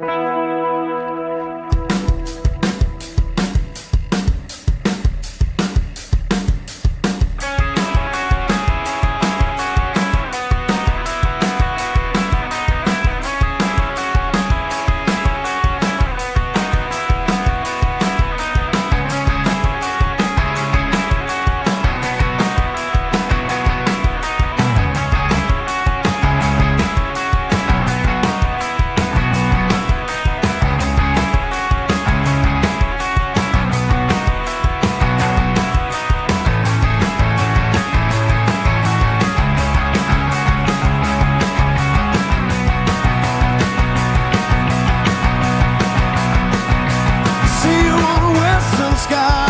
Bye. Madison sky.